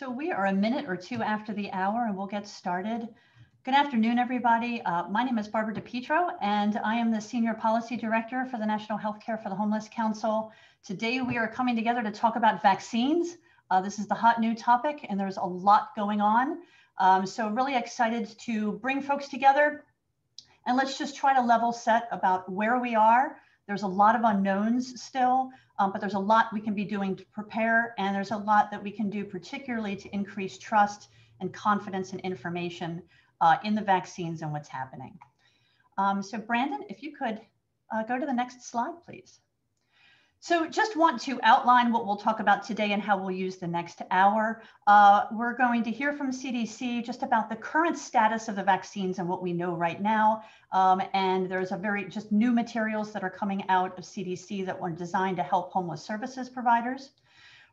So we are a minute or two after the hour and we'll get started. Good afternoon, everybody. Uh, my name is Barbara DiPietro and I am the Senior Policy Director for the National Healthcare for the Homeless Council. Today we are coming together to talk about vaccines. Uh, this is the hot new topic and there's a lot going on. Um, so really excited to bring folks together and let's just try to level set about where we are. There's a lot of unknowns still, um, but there's a lot we can be doing to prepare, and there's a lot that we can do, particularly to increase trust and confidence in information uh, in the vaccines and what's happening. Um, so Brandon, if you could uh, go to the next slide, please. So just want to outline what we'll talk about today and how we'll use the next hour. Uh, we're going to hear from CDC just about the current status of the vaccines and what we know right now. Um, and there's a very just new materials that are coming out of CDC that were designed to help homeless services providers.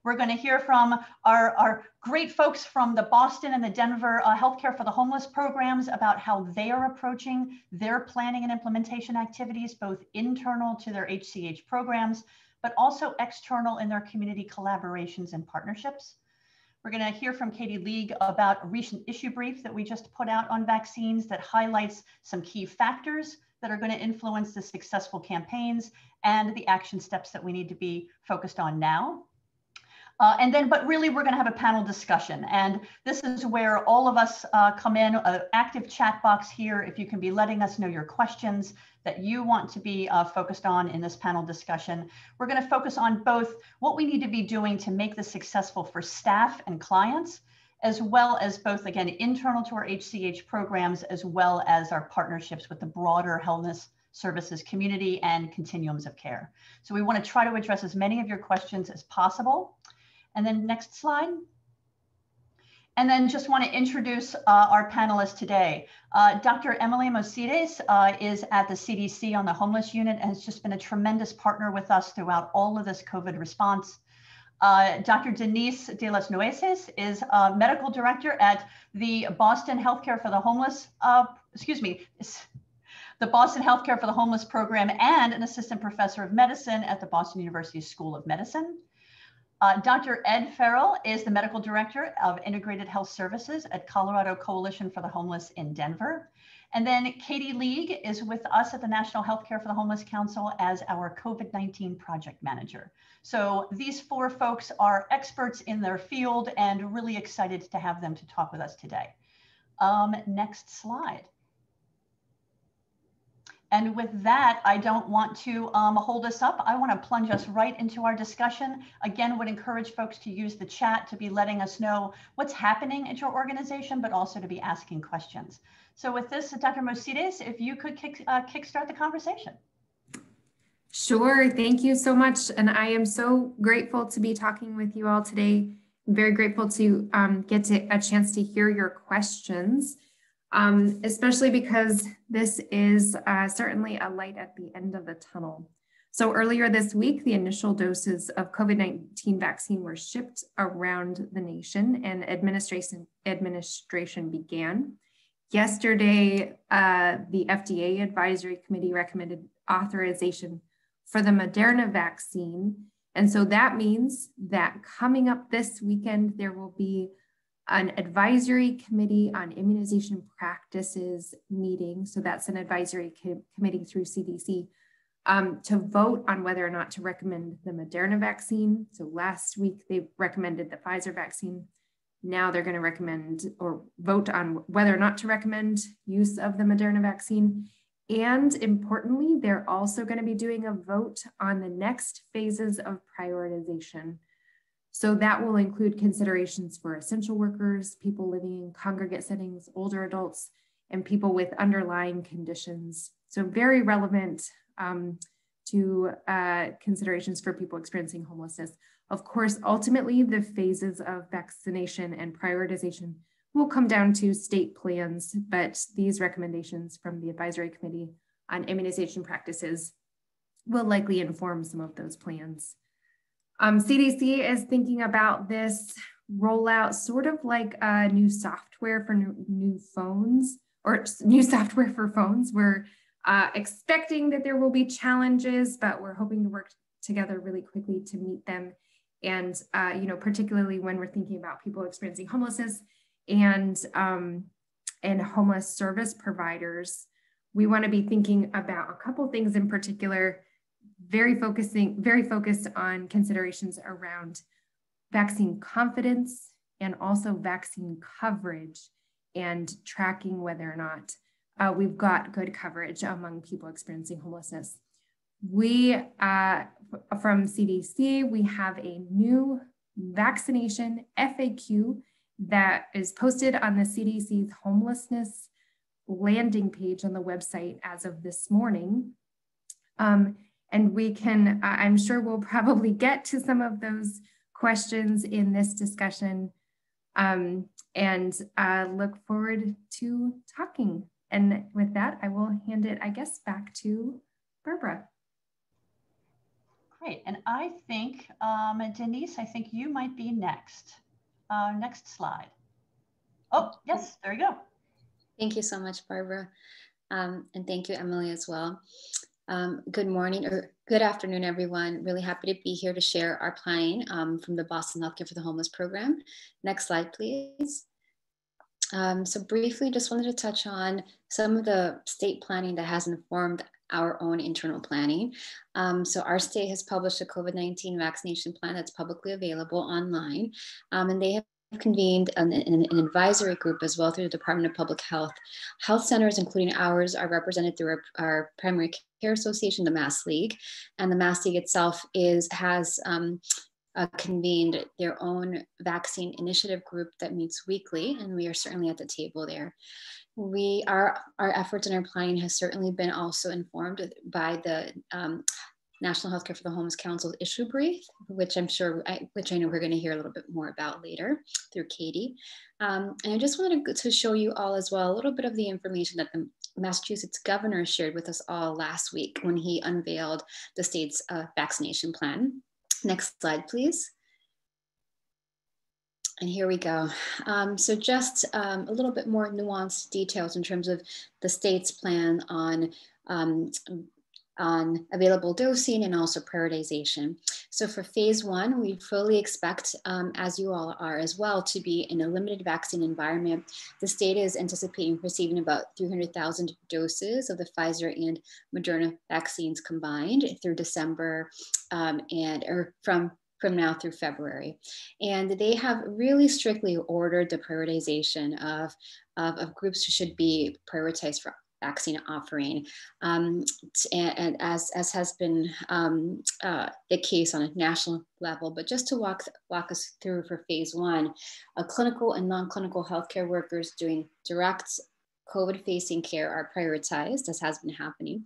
We're going to hear from our, our great folks from the Boston and the Denver uh, Healthcare for the Homeless programs about how they are approaching their planning and implementation activities, both internal to their HCH programs, but also external in their community collaborations and partnerships. We're going to hear from Katie League about a recent issue brief that we just put out on vaccines that highlights some key factors that are going to influence the successful campaigns and the action steps that we need to be focused on now. Uh, and then, but really, we're going to have a panel discussion. And this is where all of us uh, come in, an active chat box here. If you can be letting us know your questions that you want to be uh, focused on in this panel discussion. We're going to focus on both what we need to be doing to make this successful for staff and clients, as well as both, again, internal to our HCH programs, as well as our partnerships with the broader wellness services community and continuums of care. So we want to try to address as many of your questions as possible. And then next slide. And then just want to introduce uh, our panelists today. Uh, Dr. Emily Mosites uh, is at the CDC on the homeless unit and has just been a tremendous partner with us throughout all of this COVID response. Uh, Dr. Denise de las Nueces is a medical director at the Boston Healthcare for the Homeless, uh, excuse me, the Boston Healthcare for the Homeless program and an assistant professor of medicine at the Boston University School of Medicine. Uh, Dr. Ed Farrell is the medical director of integrated health services at Colorado Coalition for the Homeless in Denver. And then Katie League is with us at the National Healthcare for the Homeless Council as our COVID 19 project manager. So these four folks are experts in their field and really excited to have them to talk with us today. Um, next slide. And with that, I don't want to um, hold us up. I want to plunge us right into our discussion. Again, would encourage folks to use the chat to be letting us know what's happening at your organization, but also to be asking questions. So with this, Dr. Mosites, if you could kick, uh, kickstart the conversation. Sure, thank you so much. And I am so grateful to be talking with you all today. I'm very grateful to um, get to, a chance to hear your questions um, especially because this is uh, certainly a light at the end of the tunnel. So earlier this week, the initial doses of COVID-19 vaccine were shipped around the nation and administration, administration began. Yesterday, uh, the FDA advisory committee recommended authorization for the Moderna vaccine. And so that means that coming up this weekend, there will be an advisory committee on immunization practices meeting. So that's an advisory co committee through CDC um, to vote on whether or not to recommend the Moderna vaccine. So last week they recommended the Pfizer vaccine. Now they're going to recommend or vote on whether or not to recommend use of the Moderna vaccine. And importantly, they're also going to be doing a vote on the next phases of prioritization. So that will include considerations for essential workers, people living in congregate settings, older adults, and people with underlying conditions. So very relevant um, to uh, considerations for people experiencing homelessness. Of course, ultimately, the phases of vaccination and prioritization will come down to state plans, but these recommendations from the advisory committee on immunization practices will likely inform some of those plans. Um, CDC is thinking about this rollout sort of like a new software for new, new phones or new software for phones. We're uh, expecting that there will be challenges, but we're hoping to work together really quickly to meet them. And, uh, you know, particularly when we're thinking about people experiencing homelessness and, um, and homeless service providers, we want to be thinking about a couple things in particular, very focusing, very focused on considerations around vaccine confidence and also vaccine coverage and tracking whether or not uh, we've got good coverage among people experiencing homelessness. We, uh, from CDC, we have a new vaccination FAQ that is posted on the CDC's homelessness landing page on the website as of this morning. Um, and we can, I'm sure we'll probably get to some of those questions in this discussion um, and uh, look forward to talking. And with that, I will hand it, I guess, back to Barbara. Great. And I think, um, Denise, I think you might be next. Uh, next slide. Oh, yes, there you go. Thank you so much, Barbara. Um, and thank you, Emily, as well. Um, good morning or good afternoon, everyone. Really happy to be here to share our planning um, from the Boston Healthcare for the Homeless program. Next slide, please. Um, so briefly, just wanted to touch on some of the state planning that has informed our own internal planning. Um, so our state has published a COVID-19 vaccination plan that's publicly available online. Um, and they have convened an, an, an, advisory group as well through the Department of Public Health. Health centers, including ours, are represented through our, our Primary Care Association, the Mass League, and the Mass League itself is has um, uh, convened their own vaccine initiative group that meets weekly, and we are certainly at the table there. We our our efforts and our planning has certainly been also informed by the um, National Healthcare for the Homeless Council's issue brief, which I'm sure, I, which I know we're going to hear a little bit more about later through Katie. Um, and I just wanted to show you all as well a little bit of the information that the Massachusetts governor shared with us all last week when he unveiled the state's uh, vaccination plan. Next slide, please. And here we go. Um, so just um, a little bit more nuanced details in terms of the state's plan on um, on available dosing and also prioritization. So for phase one, we fully expect, um, as you all are as well, to be in a limited vaccine environment. The state is anticipating receiving about 300,000 doses of the Pfizer and Moderna vaccines combined through December um, and or from from now through February. And they have really strictly ordered the prioritization of, of, of groups who should be prioritized for vaccine offering. Um, and, and, as, as has been um, uh, the case on a national level, but just to walk, walk us through for phase one, uh, clinical and non-clinical healthcare workers doing direct COVID-facing care are prioritized, as has been happening,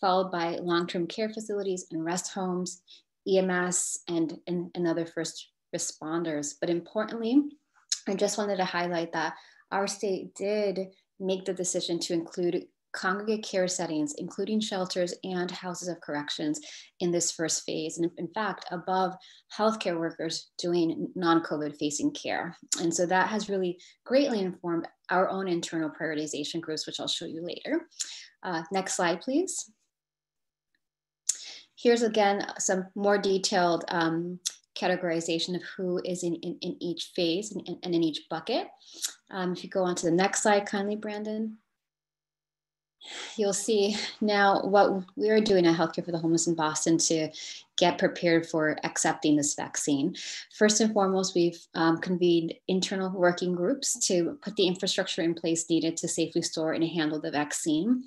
followed by long-term care facilities and rest homes, EMS, and, and, and other first responders. But importantly, I just wanted to highlight that our state did make the decision to include congregate care settings, including shelters and houses of corrections in this first phase. And in fact, above healthcare workers doing non-COVID facing care. And so that has really greatly informed our own internal prioritization groups, which I'll show you later. Uh, next slide, please. Here's again, some more detailed um, categorization of who is in, in, in each phase and, and, in each bucket. Um, if you go on to the next slide, kindly, Brandon. You'll see now what we're doing at Healthcare for the Homeless in Boston to get prepared for accepting this vaccine. First and foremost, we've um, convened internal working groups to put the infrastructure in place needed to safely store and handle the vaccine.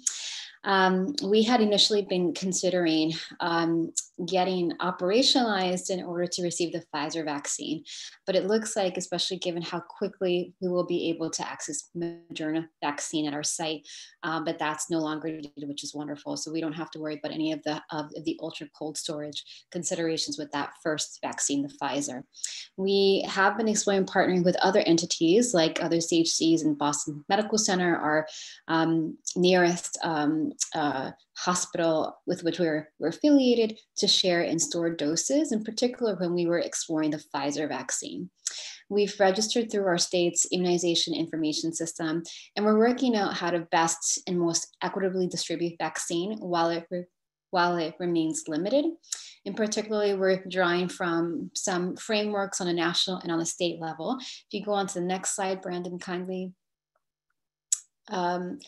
Um, we had initially been considering um, getting operationalized in order to receive the Pfizer vaccine, but it looks like, especially given how quickly we will be able to access Moderna vaccine at our site, um, but that's no longer needed, which is wonderful. So we don't have to worry about any of the of the ultra cold storage considerations with that first vaccine, the Pfizer. We have been exploring partnering with other entities like other CHCs and Boston Medical Center, our um, nearest um, uh, hospital with which we were, were affiliated to share and store doses, in particular when we were exploring the Pfizer vaccine. We've registered through our state's immunization information system, and we're working out how to best and most equitably distribute vaccine while it, while it remains limited. In particular, we're drawing from some frameworks on a national and on a state level. If you go on to the next slide, Brandon, kindly. Um,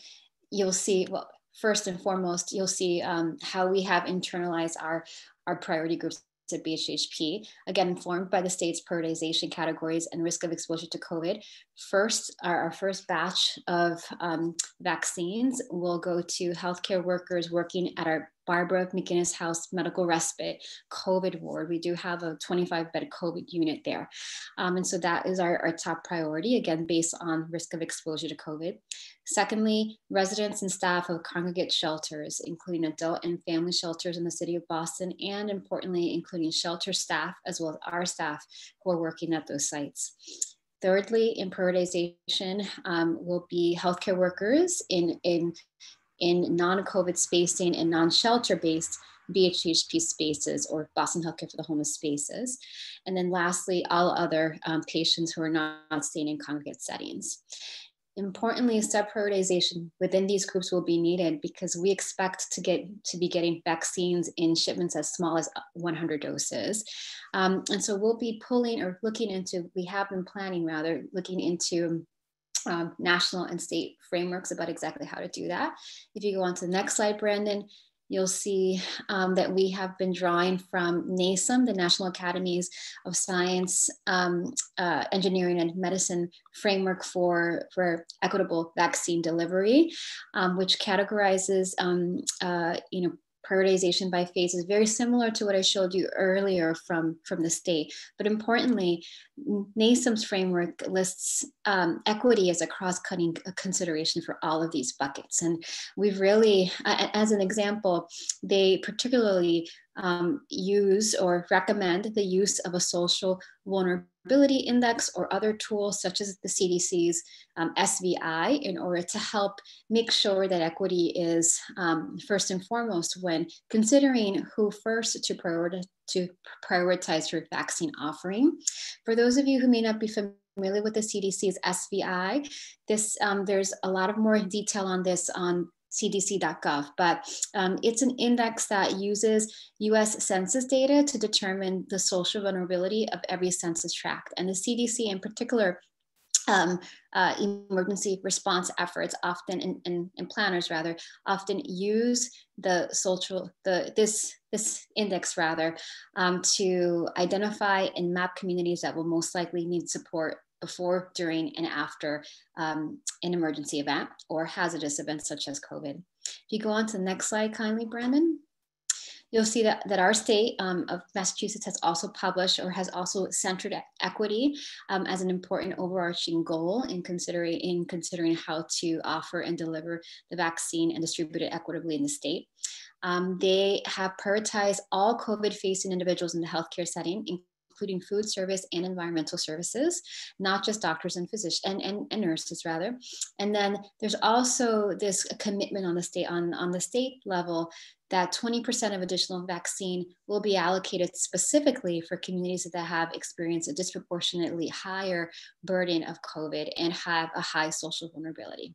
you'll see, well, first and foremost, you'll see um, how we have internalized our, our priority groups at BHHP, again, informed by the state's prioritization categories and risk of exposure to COVID. First, our, our first batch of um, vaccines will go to healthcare workers working at our Barbara McInnis House Medical Respite COVID ward. We do have a 25 bed COVID unit there. Um, and so that is our, our top priority, again, based on risk of exposure to COVID. Secondly, residents and staff of congregate shelters, including adult and family shelters in the city of Boston, and importantly, including shelter staff as well as our staff who are working at those sites. Thirdly, in prioritization um, will be healthcare workers in, in in non-COVID spacing and non-shelter-based BHHP spaces or Boston Healthcare for the Homeless spaces. And then lastly, all other um, patients who are not staying in congregate settings. Importantly, sub-prioritization within these groups will be needed because we expect to get to be getting vaccines in shipments as small as 100 doses. Um, and so we'll be pulling or looking into, we have been planning rather, looking into um, national and state frameworks about exactly how to do that. If you go on to the next slide, Brandon, you'll see um, that we have been drawing from NASEM, the National Academies of Science, um, uh, Engineering and Medicine framework for, for equitable vaccine delivery, um, which categorizes, um, uh, you know, prioritization by phase is very similar to what I showed you earlier from, from the state. But importantly, NASEM's framework lists um, equity as a cross-cutting consideration for all of these buckets. And we've really, as an example, they particularly um, use or recommend the use of a social vulnerability index or other tools such as the CDC's um, SVI in order to help make sure that equity is um, first and foremost when considering who first to prioritize to prioritize your vaccine offering. For those of you who may not be familiar with the CDC's SVI, this um, there's a lot of more detail on this on cdc.gov, but um, it's an index that uses US census data to determine the social vulnerability of every census tract. And the CDC in particular um, uh, emergency response efforts often and, planners rather often use the social the this this index rather um, to identify and map communities that will most likely need support before, during, and after um, an emergency event or hazardous events such as COVID. If you go on to the next slide, kindly, Brandon. You'll see that, that our state um, of Massachusetts has also published or has also centered equity um, as an important overarching goal in considering, in considering how to offer and deliver the vaccine and distribute it equitably in the state. Um, they have prioritized all COVID facing individuals in the healthcare setting, including food service and environmental services, not just doctors and physicians and, and, and nurses rather. And then there's also this commitment on the state on, on the state level that 20% of additional vaccine will be allocated specifically for communities that have experienced a disproportionately higher burden of COVID and have a high social vulnerability.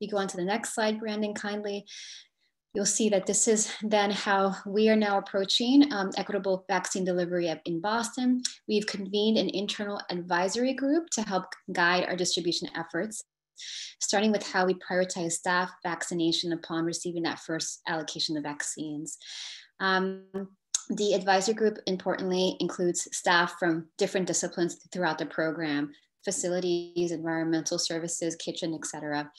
You go on to the next slide, Brandon, kindly you'll see that this is then how we are now approaching um, equitable vaccine delivery in Boston. We've convened an internal advisory group to help guide our distribution efforts, starting with how we prioritize staff vaccination upon receiving that first allocation of vaccines. Um, the advisory group importantly includes staff from different disciplines throughout the program, facilities, environmental services, kitchen, etc.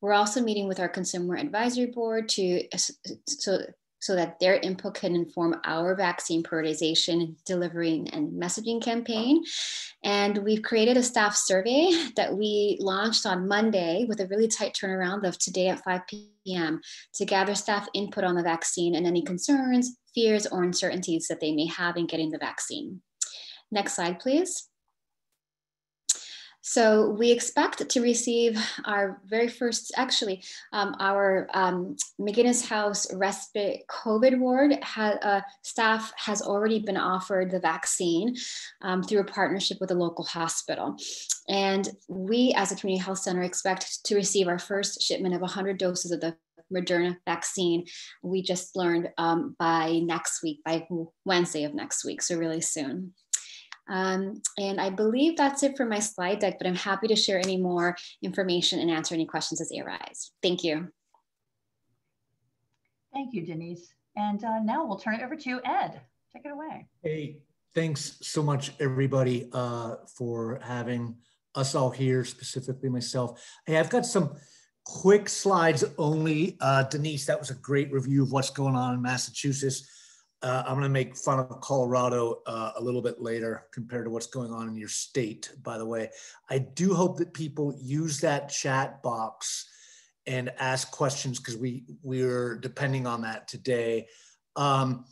We're also meeting with our consumer advisory board to so so that their input can inform our vaccine prioritization, delivering, and messaging campaign. And we've created a staff survey that we launched on Monday with a really tight turnaround of today at 5 p.m. to gather staff input on the vaccine and any concerns, fears, or uncertainties that they may have in getting the vaccine. Next slide, please. So we expect to receive our very first, actually, um, our um, McInnis House respite COVID ward ha uh, staff has already been offered the vaccine um, through a partnership with a local hospital. And we as a community health center expect to receive our first shipment of 100 doses of the Moderna vaccine. We just learned um, by next week, by Wednesday of next week, so really soon. Um, and I believe that's it for my slide deck, but I'm happy to share any more information and answer any questions as they arise. Thank you. Thank you, Denise. And uh, now we'll turn it over to Ed. Take it away. Hey, thanks so much, everybody, uh, for having us all here, specifically myself. Hey, I've got some quick slides only. Uh, Denise, that was a great review of what's going on in Massachusetts. Uh, I'm going to make fun of Colorado uh, a little bit later compared to what's going on in your state, by the way. I do hope that people use that chat box and ask questions because we, we're depending on that today. Um,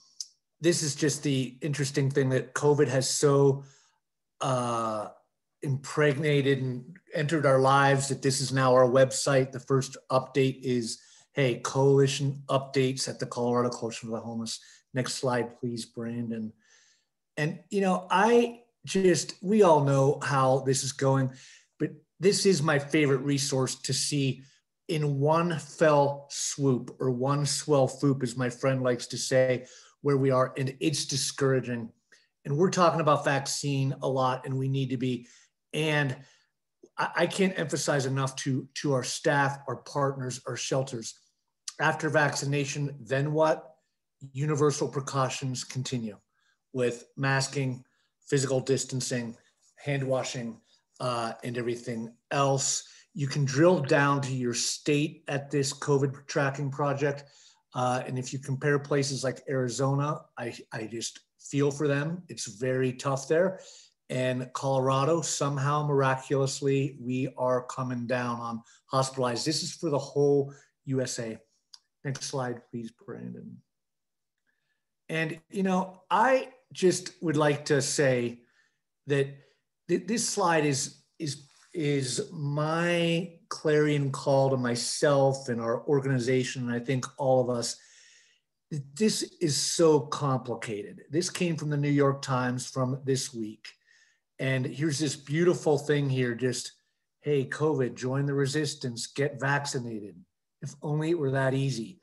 this is just the interesting thing that COVID has so uh, impregnated and entered our lives that this is now our website. The first update is, hey, coalition updates at the Colorado Coalition for the Homeless. Next slide, please, Brandon. And, you know, I just, we all know how this is going, but this is my favorite resource to see in one fell swoop or one swell foop, as my friend likes to say, where we are. And it's discouraging. And we're talking about vaccine a lot, and we need to be and I, I can't emphasize enough to, to our staff, our partners, our shelters. After vaccination, then what? Universal precautions continue with masking, physical distancing, hand washing, uh, and everything else. You can drill down to your state at this COVID tracking project. Uh, and if you compare places like Arizona, I, I just feel for them. It's very tough there and Colorado, somehow miraculously, we are coming down on hospitalized. This is for the whole USA. Next slide, please, Brandon. And, you know, I just would like to say that th this slide is, is, is my clarion call to myself and our organization, and I think all of us. This is so complicated. This came from the New York Times from this week and here's this beautiful thing here just, hey, COVID, join the resistance, get vaccinated. If only it were that easy.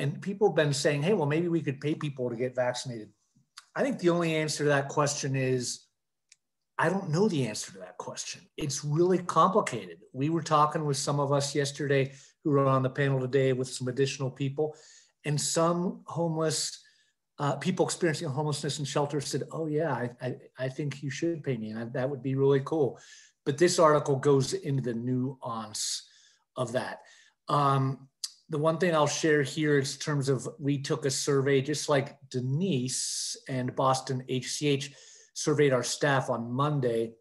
And people have been saying, hey, well, maybe we could pay people to get vaccinated. I think the only answer to that question is I don't know the answer to that question. It's really complicated. We were talking with some of us yesterday who were on the panel today with some additional people, and some homeless uh, people experiencing homelessness in shelters said, "Oh yeah, I, I, I think you should pay me, and I, that would be really cool." But this article goes into the nuance of that. Um, the one thing I'll share here is terms of we took a survey, just like Denise and Boston HCH surveyed our staff on Monday.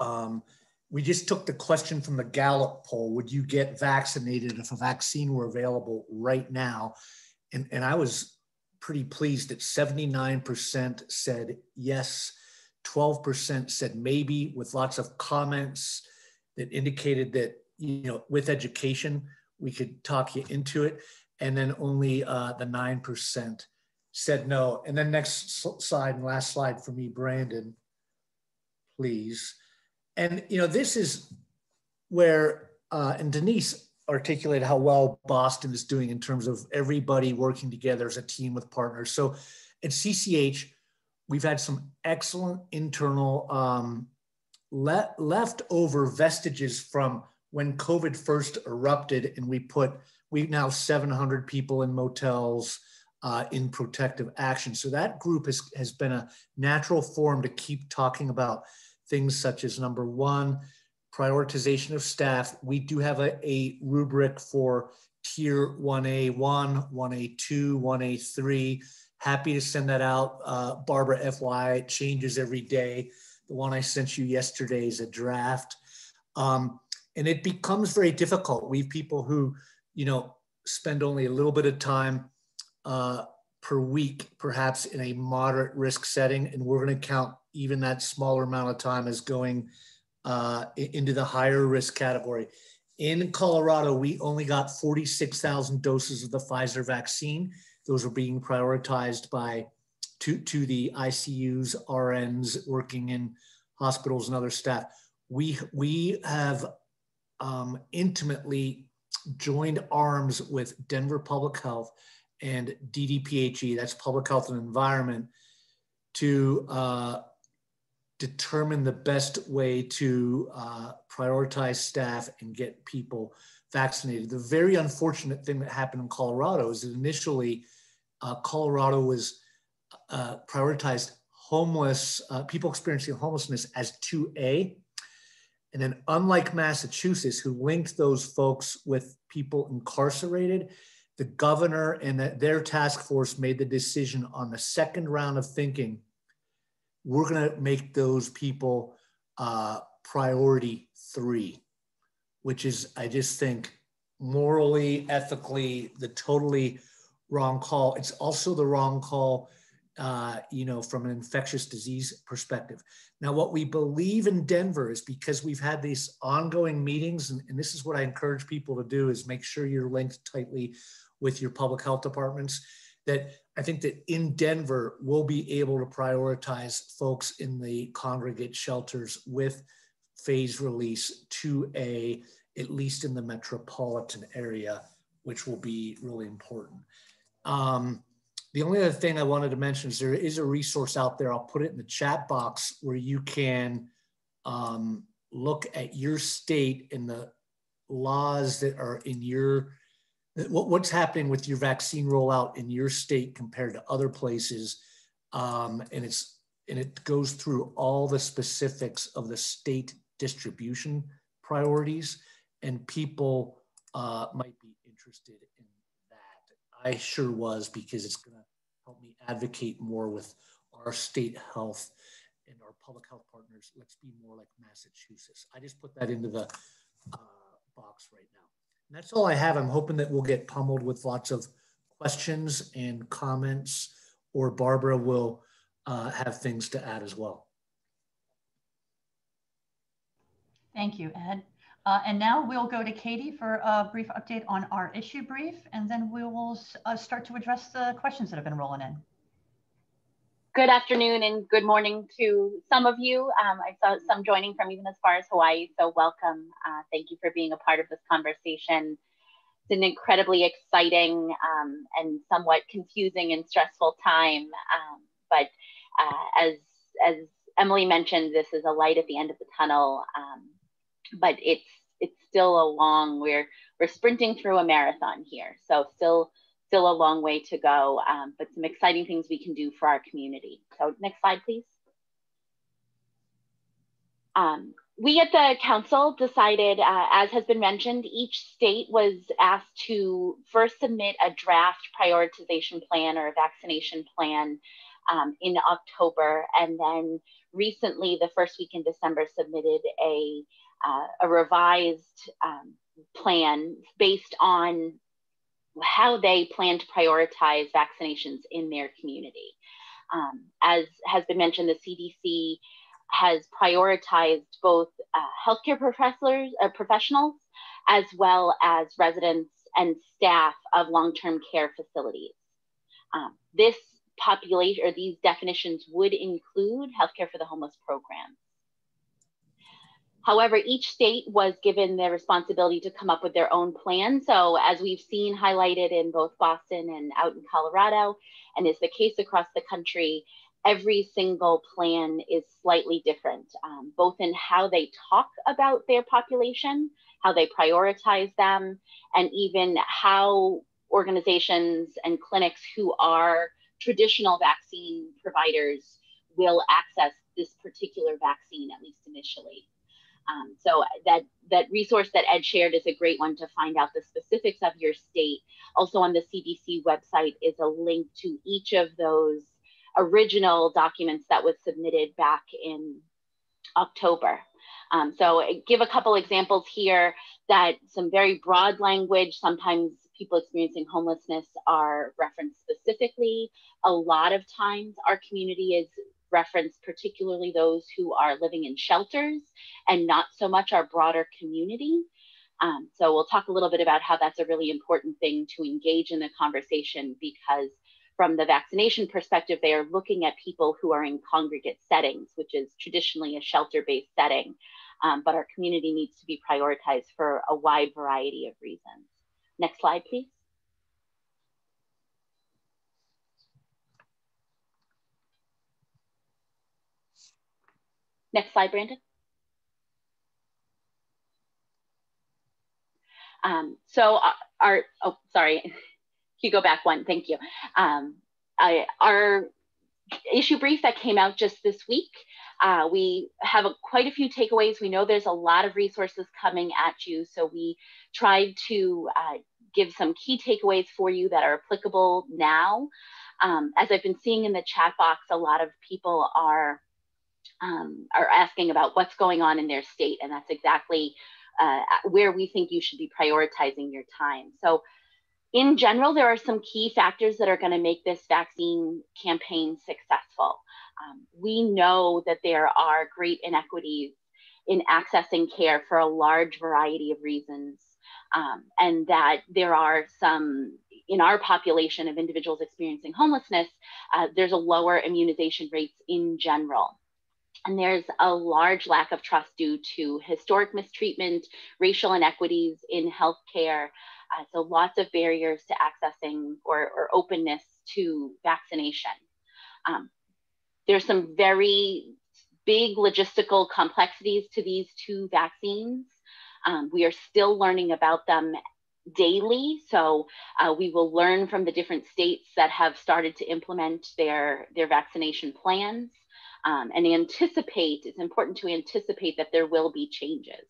Um, we just took the question from the Gallup poll: Would you get vaccinated if a vaccine were available right now? And, and I was pretty pleased that 79% said yes, 12% said maybe, with lots of comments that indicated that, you know, with education, we could talk you into it. And then only uh, the 9% said no. And then next slide and last slide for me, Brandon, please. And, you know, this is where, uh, and Denise articulated how well Boston is doing in terms of everybody working together as a team with partners. So at CCH, we've had some excellent internal um, le- leftover vestiges from when COVID first erupted, and we put we now 700 people in motels uh, in protective action. So that group has has been a natural forum to keep talking about things such as number one, prioritization of staff. We do have a, a rubric for tier 1A1, 1A2, 1A3. Happy to send that out. Uh, Barbara, FY, changes every day. The one I sent you yesterday is a draft. Um, and it becomes very difficult. We have people who, you know, spend only a little bit of time uh, per week, perhaps in a moderate risk setting, and we're going to count even that smaller amount of time as going uh, into the higher risk category. In Colorado, we only got 46,000 doses of the Pfizer vaccine. Those are being prioritized by to, to the ICUs, RNs working in hospitals and other staff. We, we have um, intimately joined arms with Denver Public Health and DDPHE, that's Public Health and Environment, to uh, determine the best way to uh, prioritize staff and get people vaccinated. The very unfortunate thing that happened in Colorado is that initially uh, Colorado was uh, prioritized homeless, uh, people experiencing homelessness as 2A. And then, unlike Massachusetts, who linked those folks with people incarcerated, the governor and the, their task force made the decision on the second round of thinking we're going to make those people uh, priority three, which is, I just think, morally, ethically, the totally wrong call. It's also the wrong call uh, you know, from an infectious disease perspective. Now, what we believe in Denver is because we've had these ongoing meetings, and, and this is what I encourage people to do is make sure you're linked tightly with your public health departments. That I think that in Denver, we'll be able to prioritize folks in the congregate shelters with phase release to a, at least in the metropolitan area, which will be really important. Um, the only other thing I wanted to mention is there is a resource out there. I'll put it in the chat box where you can um, look at your state and the laws that are in your what, what's happening with your vaccine rollout in your state compared to other places, um, and it's and it goes through all the specifics of the state distribution priorities, and people uh, might be interested in that. I sure was because it's going to advocate more with our state health and our public health partners. Let's be more like Massachusetts. I just put that into the uh, box right now. And that's all I have. I'm hoping that we'll get pummeled with lots of questions and comments, or Barbara will uh, have things to add as well. Thank you, Ed. Uh, and now we'll go to Katie for a brief update on our issue brief, and then we will uh, start to address the questions that have been rolling in. Good afternoon and good morning to some of you. Um, I saw some joining from even as far as Hawaii, so welcome. Uh, thank you for being a part of this conversation. It's an incredibly exciting um, and somewhat confusing and stressful time, um, but uh, as, as Emily mentioned, this is a light at the end of the tunnel. Um, but it's it's still a long we're we're sprinting through a marathon here so still still a long way to go um, but some exciting things we can do for our community so next slide please um, we at the council decided, uh, as has been mentioned, each state was asked to first submit a draft prioritization plan or a vaccination plan um, in October. And then recently, the first week in December, submitted a uh, a revised um, plan based on how they plan to prioritize vaccinations in their community. Um, as has been mentioned, the CDC has prioritized both uh, healthcare professors, uh, professionals as well as residents and staff of long-term care facilities. Um, this population or these definitions would include healthcare for the homeless program. However, each state was given the responsibility to come up with their own plan. So, as we've seen highlighted in both Boston and out in Colorado, and is the case across the country, every single plan is slightly different, um, both in how they talk about their population, how they prioritize them, and even how organizations and clinics who are traditional vaccine providers will access this particular vaccine, at least initially. Um, so that that resource that Ed shared is a great one to find out the specifics of your state. Also on the CDC website is a link to each of those original documents that was submitted back in October. Um, so I give a couple examples here that some very broad language, sometimes people experiencing homelessness are referenced specifically. A lot of times our community is reference particularly those who are living in shelters and not so much our broader community. Um, so we'll talk a little bit about how that's a really important thing to engage in the conversation because from the vaccination perspective, they are looking at people who are in congregate settings, which is traditionally a shelter-based setting. Um, but our community needs to be prioritized for a wide variety of reasons. Next slide, please. Next slide, Brandon. Um, so uh, our, oh, sorry, you go back one? Thank you. Um, I, our issue brief that came out just this week, uh, we have a, quite a few takeaways. We know there's a lot of resources coming at you. So we tried to uh, give some key takeaways for you that are applicable now. Um, as I've been seeing in the chat box, a lot of people are um, are asking about what's going on in their state, and that's exactly uh, where we think you should be prioritizing your time. So, in general, there are some key factors that are going to make this vaccine campaign successful. Um, we know that there are great inequities in accessing care for a large variety of reasons, um, and that there are some in our population of individuals experiencing homelessness, uh, there's a lower immunization rates in general. And there's a large lack of trust due to historic mistreatment, racial inequities in healthcare. Uh, so lots of barriers to accessing or, or openness to vaccination. Um, there's some very big logistical complexities to these two vaccines. Um, we are still learning about them daily. So uh, we will learn from the different states that have started to implement their, their vaccination plans um, and anticipate, it's important to anticipate that there will be changes.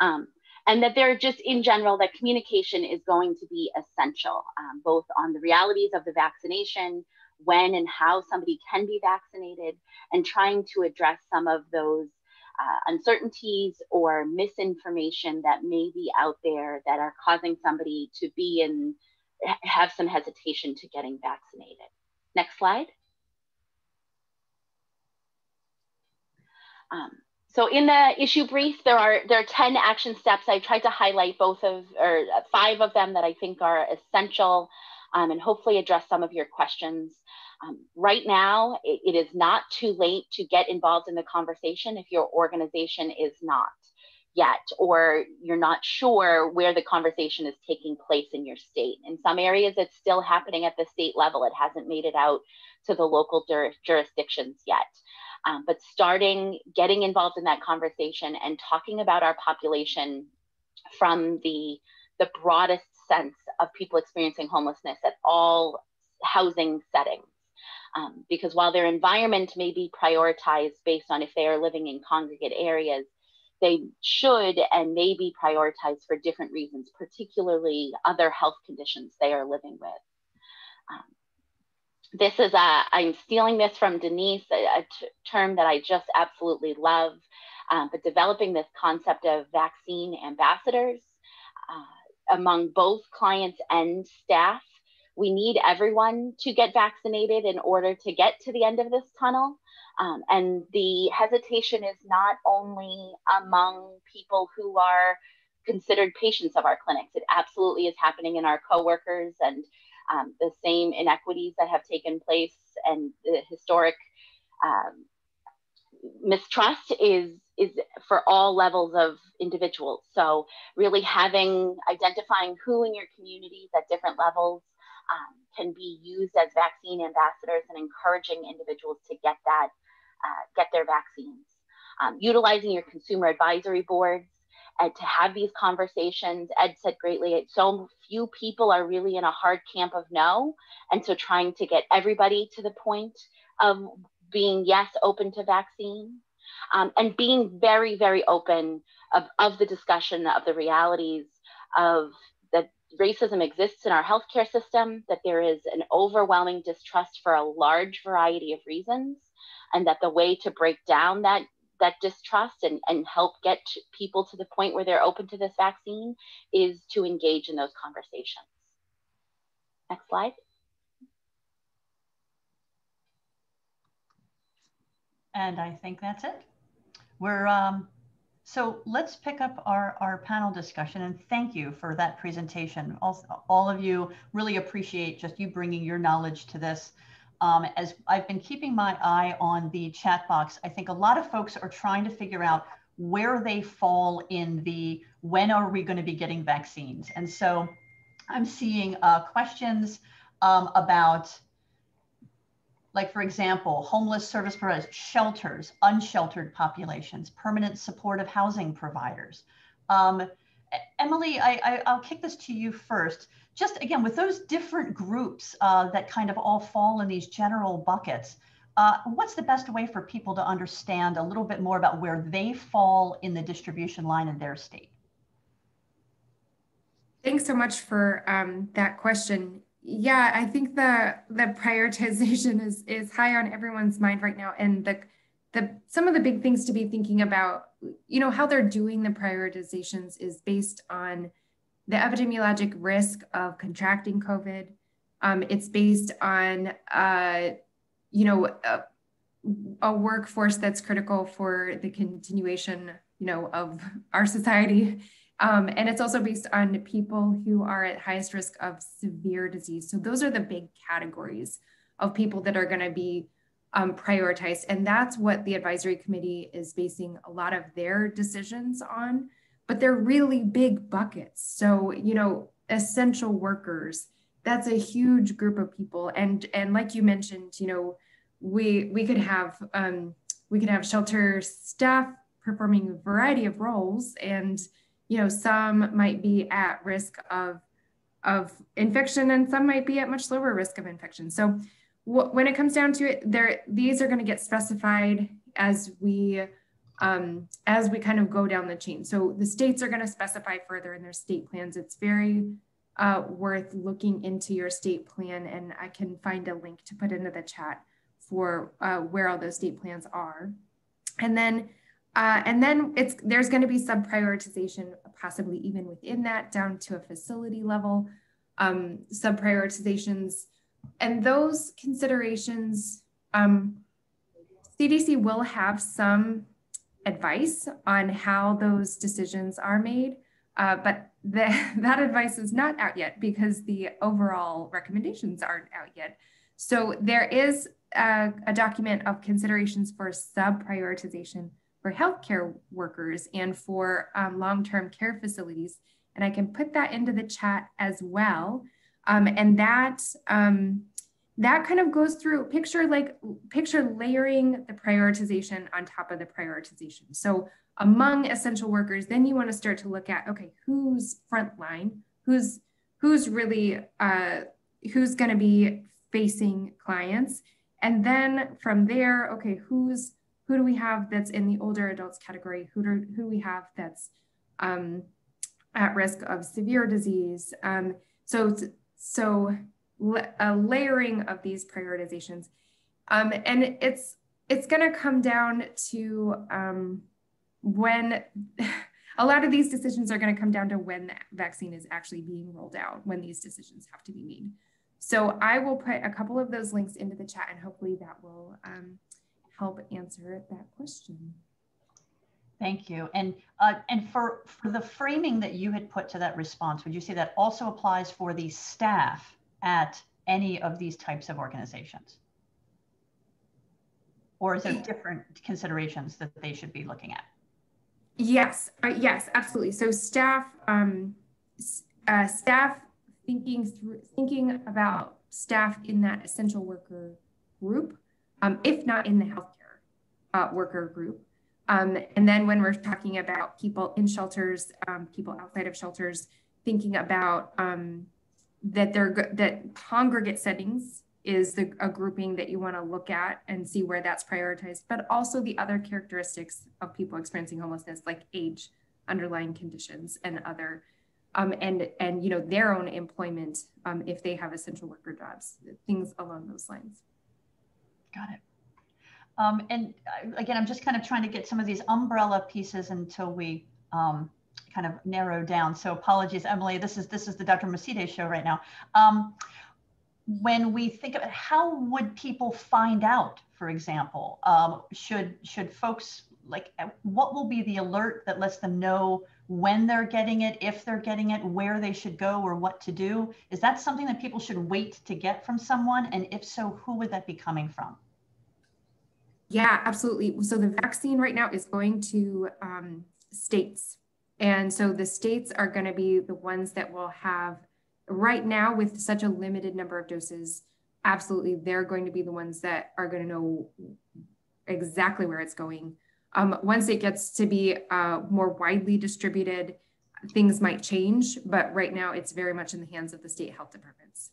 Um, and that they're just in general, that communication is going to be essential, um, both on the realities of the vaccination, when and how somebody can be vaccinated, and trying to address some of those uh, uncertainties or misinformation that may be out there that are causing somebody to be in, have some hesitation to getting vaccinated. Next slide. Um, so in the issue brief, there are there are 10 action steps. I tried to highlight both of or five of them that I think are essential um, and hopefully address some of your questions. Um, right now, it, it is not too late to get involved in the conversation if your organization is not yet, or you're not sure where the conversation is taking place in your state. In some areas, it's still happening at the state level. It hasn't made it out to the local jurisdictions yet. Um, but starting getting involved in that conversation and talking about our population from the the broadest sense of people experiencing homelessness at all housing settings. Um, because while their environment may be prioritized based on if they are living in congregate areas, they should and may be prioritized for different reasons, particularly other health conditions they are living with. Um, this is a, I'm stealing this from Denise, a, term that I just absolutely love, um, but developing this concept of vaccine ambassadors uh, among both clients and staff. We need everyone to get vaccinated in order to get to the end of this tunnel. Um, and the hesitation is not only among people who are considered patients of our clinics, it absolutely is happening in our coworkers and um, the same inequities that have taken place and the historic um, mistrust is is for all levels of individuals. So really having identifying who in your communities at different levels um, can be used as vaccine ambassadors and encouraging individuals to get that uh, get their vaccines. Um, utilizing your consumer advisory boards and to have these conversations. Ed said greatly, so few people are really in a hard camp of no. And so trying to get everybody to the point of being yes, open to vaccine. Um, and being very, very open of, of the discussion of the realities of that racism exists in our healthcare system, that there is an overwhelming distrust for a large variety of reasons, and that the way to break down that that distrust and, and help get people to the point where they're open to this vaccine is to engage in those conversations. Next slide. And I think that's it. We're, um, so let's pick up our, our panel discussion and thank you for that presentation. All, all of you really appreciate just you bringing your knowledge to this. Um, as I've been keeping my eye on the chat box, I think a lot of folks are trying to figure out where they fall in the when are we going to be getting vaccines. And so I'm seeing uh, questions um, about, like, for example, homeless service providers, shelters, unsheltered populations, permanent supportive housing providers. Um, Emily, I, I, will kick this to you first. Just again, with those different groups uh, that kind of all fall in these general buckets, uh, what's the best way for people to understand a little bit more about where they fall in the distribution line in their state? Thanks so much for um, that question. Yeah, I think the the prioritization is is high on everyone's mind right now, and the the some of the big things to be thinking about, you know, how they're doing the prioritizations is based on the epidemiologic risk of contracting COVID. Um, it's based on uh, you know, a, a workforce that's critical for the continuation, you know, of our society. Um, and it's also based on people who are at highest risk of severe disease. So those are the big categories of people that are going to be um, prioritized. And that's what the advisory committee is basing a lot of their decisions on. But they're really big buckets. So, you know, essential workers, that's a huge group of people. And and like you mentioned you know we we could have um, we could have shelter staff performing a variety of roles. And you know some might be at risk of of infection and some might be at much lower risk of infection. So when it comes down to it there these are going to get specified as we um, as we kind of go down the chain so the states are going to specify further in their state plans it's very uh, worth looking into your state plan, and I can find a link to put into the chat for uh, where all those state plans are. And then, uh, and then it's there's going to be some prioritization, possibly even within that, down to a facility level, um, sub prioritizations, and those considerations. Um, CDC will have some advice on how those decisions are made, uh, but the, that advice is not out yet because the overall recommendations aren't out yet. So there is a, a document of considerations for sub prioritization for healthcare workers and for um, long-term care facilities. And I can put that into the chat as well. Um, and that um, that kind of goes through picture like picture layering the prioritization on top of the prioritization. So among essential workers, then you want to start to look at okay, who's frontline, who's who's really uh, who's going to be facing clients, and then from there, okay, who's who do we have that's in the older adults category? Who do who do we have that's um, at risk of severe disease? Um, so so a layering of these prioritizations, um, and it's it's going to come down to um, when a lot of these decisions are going to come down to when the vaccine is actually being rolled out, when these decisions have to be made. So I will put a couple of those links into the chat and hopefully that will um, help answer that question. Thank you. And uh, and for, for the framing that you had put to that response, would you say that also applies for the staff at any of these types of organizations? Or is there different considerations that they should be looking at? Yes, uh, yes, absolutely. So staff, um, uh, staff thinking through, thinking about staff in that essential worker group, um, if not in the healthcare uh, worker group. Um, and then when we're talking about people in shelters, um, people outside of shelters, thinking about um, that they're that congregate settings is the, a grouping that you want to look at and see where that's prioritized, but also the other characteristics of people experiencing homelessness, like age, underlying conditions, and other, um, and and you know their own employment um, if they have essential worker jobs, things along those lines. Got it. Um, and uh, again, I'm just kind of trying to get some of these umbrella pieces until we um, kind of narrow down. So apologies, Emily. This is this is the Dr. Mosites show right now. Um, when we think about how would people find out, for example, um, should should folks like what will be the alert that lets them know when they're getting it, if they're getting it, where they should go or what to do? Is that something that people should wait to get from someone? And if so, who would that be coming from? Yeah, absolutely. So the vaccine right now is going to um, states. And so the states are going to be the ones that will have, right now, with such a limited number of doses, absolutely, they're going to be the ones that are going to know exactly where it's going. Um, once it gets to be uh, more widely distributed, things might change, but right now it's very much in the hands of the state health departments.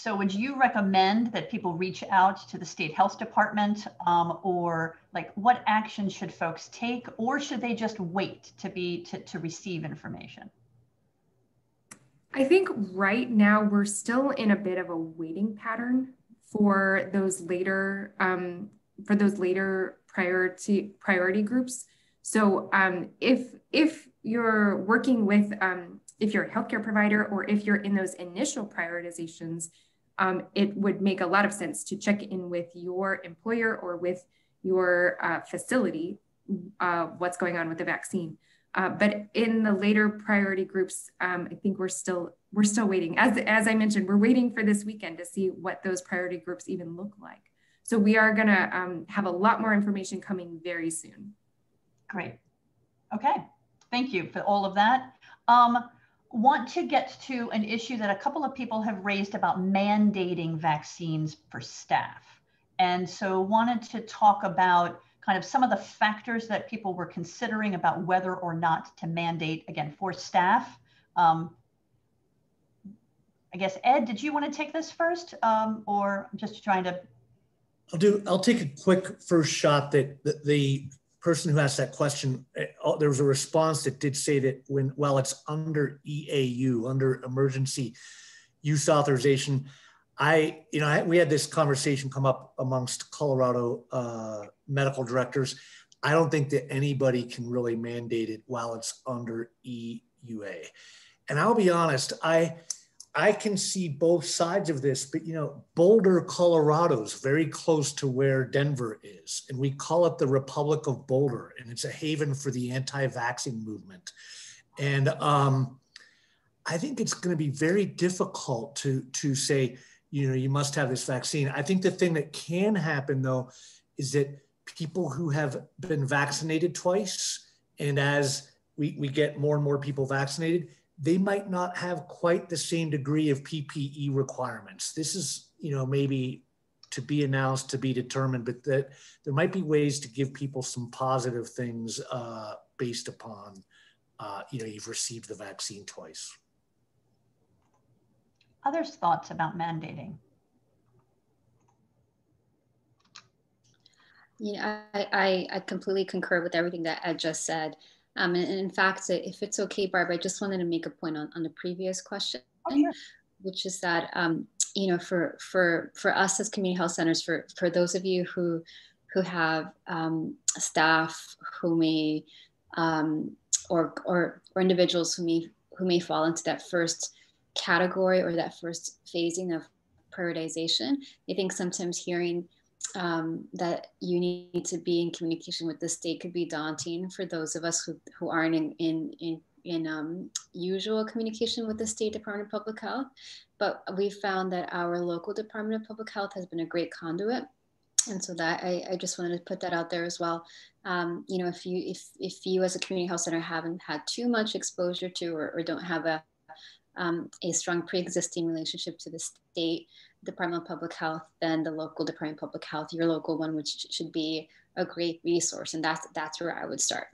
So would you recommend that people reach out to the state health department um, or like what action should folks take or should they just wait to be to, to receive information? I think right now we're still in a bit of a waiting pattern for those later um, for those later priority priority groups. So um, if if you're working with um, if you're a healthcare provider or if you're in those initial prioritizations, um, it would make a lot of sense to check in with your employer or with your uh, facility uh, what's going on with the vaccine. Uh, but in the later priority groups, um, I think we're still we're still waiting. As as I mentioned, we're waiting for this weekend to see what those priority groups even look like. So we are going to um, have a lot more information coming very soon. Great. Okay. Thank you for all of that. Um, want to get to an issue that a couple of people have raised about mandating vaccines for staff. And so wanted to talk about kind of some of the factors that people were considering about whether or not to mandate, again, for staff. Um, I guess, Ed, did you want to take this first um, or just trying to? I'll do, I'll take a quick first shot that the, the person who asked that question, eh, oh, there was a response that did say that when, while it's under EAU, under emergency use authorization, I, you know, I, we had this conversation come up amongst Colorado uh, medical directors. I don't think that anybody can really mandate it while it's under EUA. And I'll be honest, I, I can see both sides of this, but you know, Boulder, Colorado is very close to where Denver is, and we call it the Republic of Boulder, and it's a haven for the anti-vaccine movement. And um, I think it's going to be very difficult to to say, you know, you must have this vaccine. I think the thing that can happen though is that people who have been vaccinated twice, and as we, we get more and more people vaccinated, they might not have quite the same degree of PPE requirements. This is, you know, maybe to be announced, to be determined, but that there might be ways to give people some positive things uh, based upon, uh, you know, you've received the vaccine twice. Others' thoughts about mandating? Yeah, I, I, I completely concur with everything that Ed just said. Um, and, and, in fact, if it's okay, Barbara, I just wanted to make a point on, on the previous question, okay. which is that, um, you know, for, for, for us as community health centers, for, for those of you who, who have um, staff who may, um, or, or, or individuals who may, who may fall into that first category or that first phasing of prioritization, I think sometimes hearing um, that you need to be in communication with the state could be daunting for those of us who, who aren't in, in, in, in um, usual communication with the State Department of Public Health. But we found that our local Department of Public Health has been a great conduit. And so that I, I just wanted to put that out there as well. Um, you know, if you if if you as a community health center haven't had too much exposure to or, or don't have a um, a strong pre-existing relationship to the state, Department of Public Health than the local Department of Public Health, your local one, which should be a great resource. And that's, that's where I would start.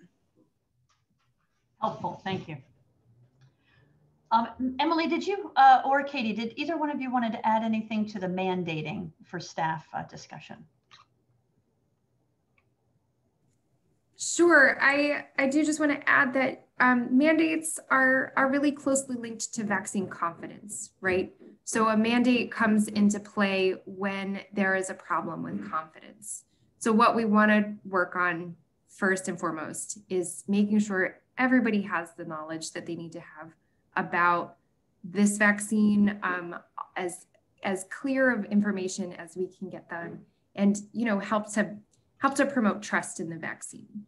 Helpful, thank you. Um, Emily, did you, uh, or Katie, did either one of you wanted to add anything to the mandating for staff uh, discussion? Sure, I, I do just want to add that um, mandates are, are really closely linked to vaccine confidence, right? So a mandate comes into play when there is a problem with confidence. So what we want to work on first and foremost is making sure everybody has the knowledge that they need to have about this vaccine um, as as clear of information as we can get them and you know help to help to promote trust in the vaccine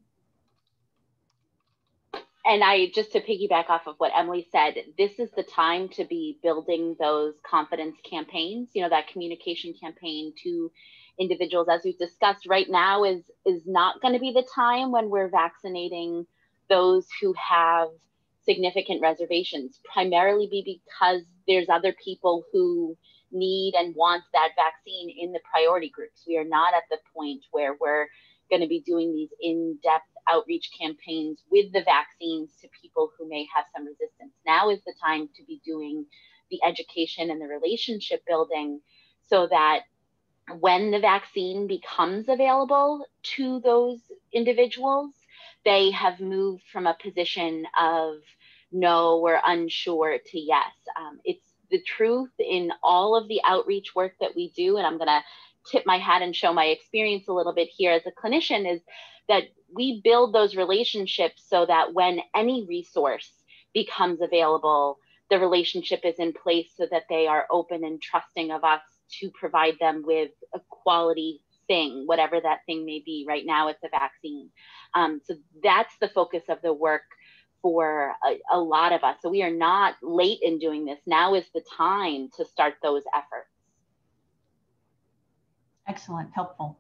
and I just to piggyback off of what Emily said, this is the time to be building those confidence campaigns, you know, that communication campaign to individuals, as we've discussed right now, is, is not going to be the time when we're vaccinating those who have significant reservations, primarily be because there's other people who need and want that vaccine in the priority groups. We are not at the point where we're going to be doing these in depth outreach campaigns with the vaccines to people who may have some resistance. Now is the time to be doing the education and the relationship building so that when the vaccine becomes available to those individuals, they have moved from a position of no, we're unsure to yes. Um, it's the truth in all of the outreach work that we do, and I'm going to tip my hat and show my experience a little bit here as a clinician, is that we build those relationships so that when any resource becomes available, the relationship is in place so that they are open and trusting of us to provide them with a quality thing, whatever that thing may be. Right now, it's a vaccine. Um, so that's the focus of the work for a, a lot of us. So we are not late in doing this. Now is the time to start those efforts. Excellent, helpful.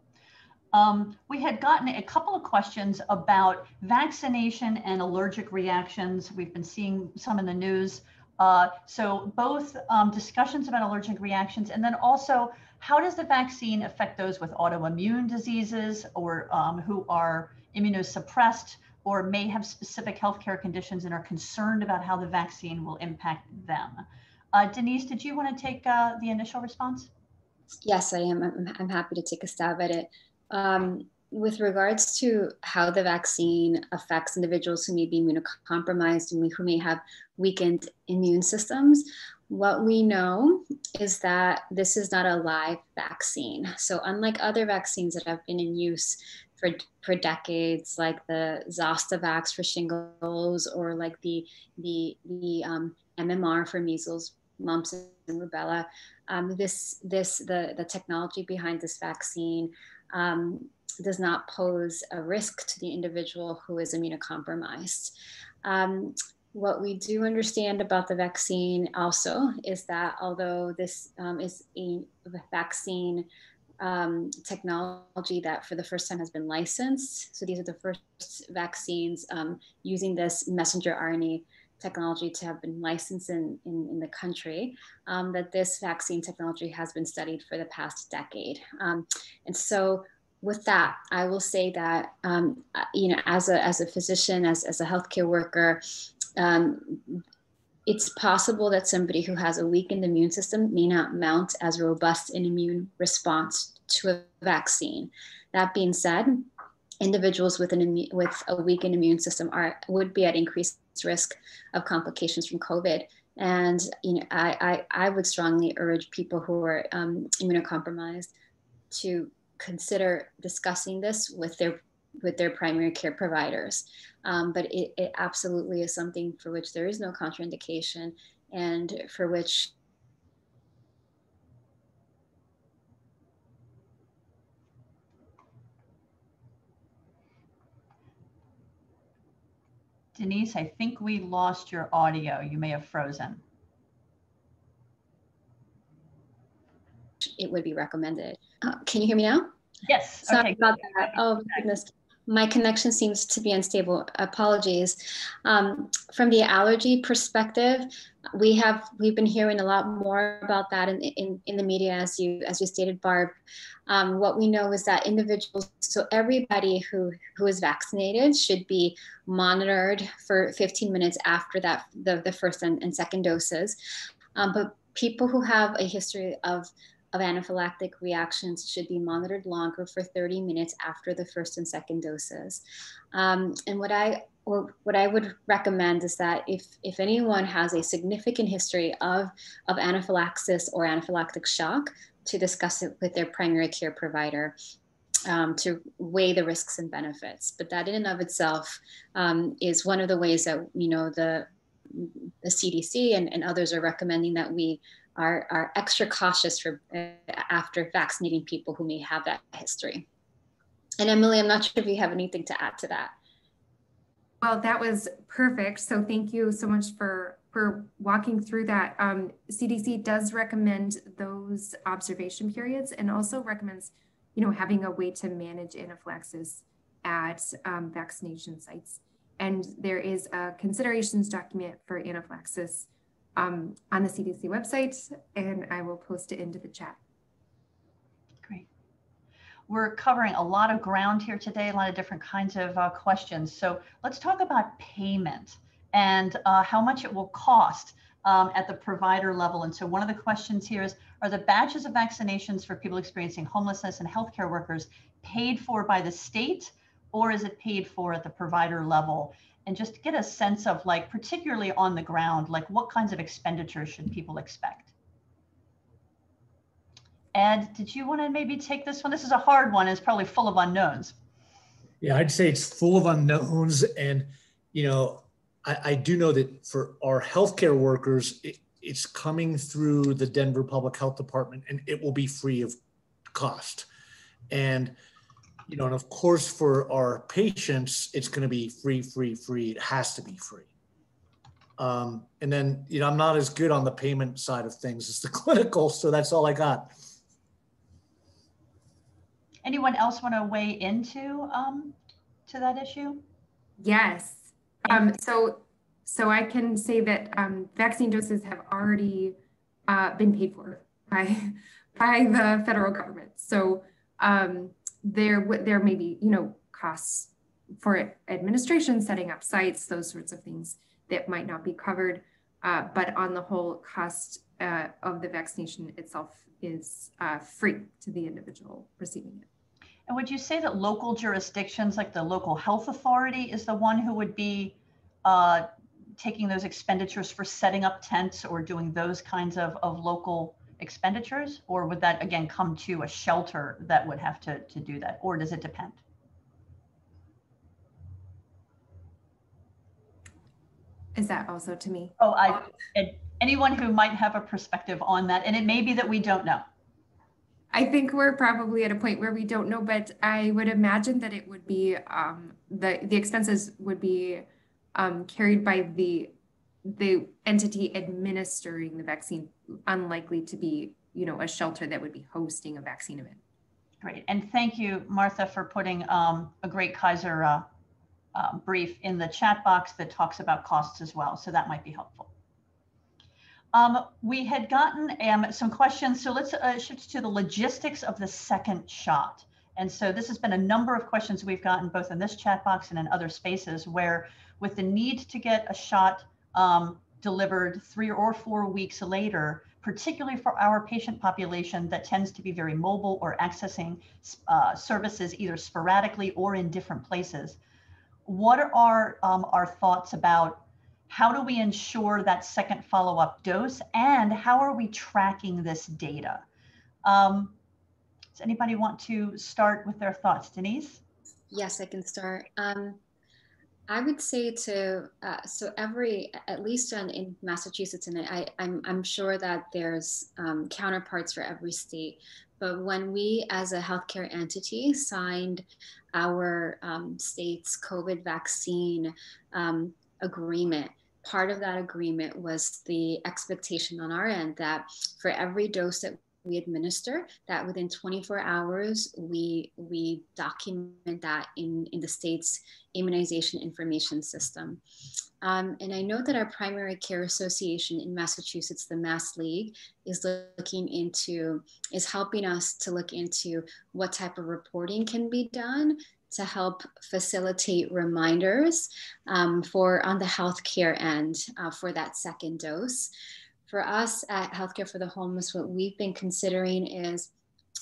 Um, we had gotten a couple of questions about vaccination and allergic reactions. We've been seeing some in the news. Uh, so both um, discussions about allergic reactions and then also how does the vaccine affect those with autoimmune diseases or um, who are immunosuppressed or may have specific healthcare conditions and are concerned about how the vaccine will impact them. Uh, Denise, did you want to take uh, the initial response? Yes, I am. I'm, I'm happy to take a stab at it. Um, with regards to how the vaccine affects individuals who may be immunocompromised and who may have weakened immune systems, what we know is that this is not a live vaccine. So, unlike other vaccines that have been in use for, for decades, like the Zostavax for shingles or like the, the, the um, MMR for measles, mumps, and rubella, um, this, this, the, the technology behind this vaccine um, does not pose a risk to the individual who is immunocompromised. Um, what we do understand about the vaccine also is that although this um, is a vaccine um, technology that for the first time has been licensed, so these are the first vaccines um, using this messenger RNA technology to have been licensed in, in, in the country, um, that this vaccine technology has been studied for the past decade. Um, and so with that, I will say that, um, uh, you know, as a, as a physician, as, as a healthcare worker, um, it's possible that somebody who has a weakened immune system may not mount as robust an immune response to a vaccine. That being said, individuals with an with a weakened immune system are would be at increased risk of complications from COVID. And you know, I I, I would strongly urge people who are um, immunocompromised to consider discussing this with their with their primary care providers. Um, but it, it absolutely is something for which there is no contraindication and for which Denise, I think we lost your audio. You may have frozen. It would be recommended. Uh, can you hear me now? Yes. Sorry okay. about that. Oh, goodness my connection seems to be unstable. Apologies. Um, from the allergy perspective, we have we've been hearing a lot more about that in, in, in the media as you as you stated, Barb. Um, what we know is that individuals, so everybody who who is vaccinated should be monitored for 15 minutes after that the, the first and, and second doses. Um, but people who have a history of of anaphylactic reactions should be monitored longer for 30 minutes after the first and second doses. Um, and what I or what I would recommend is that if, if anyone has a significant history of, of anaphylaxis or anaphylactic shock, to discuss it with their primary care provider um, to weigh the risks and benefits. But that in and of itself um, is one of the ways that you know the the CDC and, and others are recommending that we are, are extra cautious for uh, after vaccinating people who may have that history. And Emily, I'm not sure if you have anything to add to that. Well, that was perfect. So thank you so much for for walking through that. Um, CDC does recommend those observation periods and also recommends you know, having a way to manage anaphylaxis at um, vaccination sites. And there is a considerations document for anaphylaxis um, on the CDC website, and I will post it into the chat. Great. We're covering a lot of ground here today, a lot of different kinds of uh, questions. So let's talk about payment and uh, how much it will cost um, at the provider level. And so one of the questions here is, are the batches of vaccinations for people experiencing homelessness and healthcare workers paid for by the state or is it paid for at the provider level? And just get a sense of like, particularly on the ground, like what kinds of expenditures should people expect? Ed, did you want to maybe take this one? This is a hard one. It's probably full of unknowns. Yeah, I'd say it's full of unknowns. And, you know, I, I do know that for our healthcare workers, it, it's coming through the Denver Public Health Department and it will be free of cost. And, you know, and of course, for our patients, it's going to be free, free, free. It has to be free. Um, and then, you know, I'm not as good on the payment side of things as the clinical, so that's all I got. Anyone else want to weigh into um, to that issue? Yes. Um, so, so I can say that um, vaccine doses have already uh, been paid for by by the federal government. So um, there there may be you know costs for administration, setting up sites, those sorts of things that might not be covered. Uh, but on the whole, cost uh, of the vaccination itself is uh, free to the individual receiving it. And would you say that local jurisdictions, like the local health authority, is the one who would be uh, taking those expenditures for setting up tents or doing those kinds of, of local expenditures? Or would that again come to a shelter that would have to, to do that? Or does it depend? Is that also to me? Oh, I, anyone who might have a perspective on that, and it may be that we don't know. I think we're probably at a point where we don't know, but I would imagine that it would be um, the the expenses would be um, carried by the the entity administering the vaccine, unlikely to be you know a shelter that would be hosting a vaccine event. Great, and thank you, Martha, for putting um, a great Kaiser uh, uh, brief in the chat box that talks about costs as well. So that might be helpful. Um, we had gotten um, some questions, so let's uh, shift to the logistics of the second shot. And so this has been a number of questions we've gotten both in this chat box and in other spaces where with the need to get a shot um, delivered three or four weeks later, particularly for our patient population that tends to be very mobile or accessing uh, services either sporadically or in different places. What are um, our thoughts about how do we ensure that second follow-up dose and how are we tracking this data? Um, does anybody want to start with their thoughts? Denise? Yes, I can start. Um, I would say to uh, so every at least in, in Massachusetts, and I, I'm I'm sure that there's um, counterparts for every state. But when we, as a healthcare entity, signed our um, state's COVID vaccine um, agreement, part of that agreement was the expectation on our end that for every dose that we administer that within 24 hours we we document that in in the state's immunization information system um, and i know that our primary care association in massachusetts the mass league is looking into is helping us to look into what type of reporting can be done to help facilitate reminders um, for on the healthcare end uh, for that second dose. For us at Healthcare for the Homeless, what we've been considering is